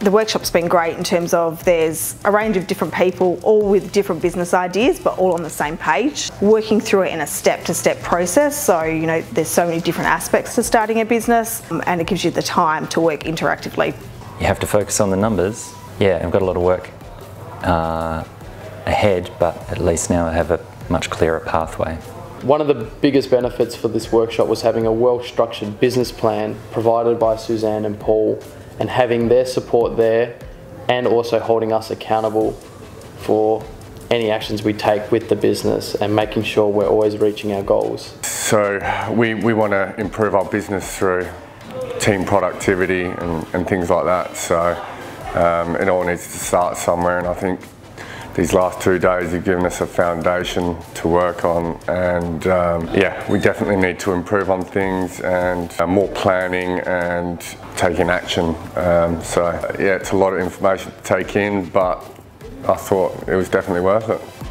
The workshop's been great in terms of there's a range of different people, all with different business ideas, but all on the same page, working through it in a step-to-step process. So, you know, there's so many different aspects to starting a business and it gives you the time to work interactively. You have to focus on the numbers. Yeah, I've got a lot of work uh, ahead, but at least now I have a much clearer pathway. One of the biggest benefits for this workshop was having a well-structured business plan provided by Suzzanne and Paul and having their support there and also holding us accountable for any actions we take with the business and making sure we're always reaching our goals. So we, we want to improve our business through team productivity and, and things like that. So um, it all needs to start somewhere and I think these last two days have given us a foundation to work on and um, yeah we definitely need to improve on things and uh, more planning and taking action um, so yeah it's a lot of information to take in but I thought it was definitely worth it.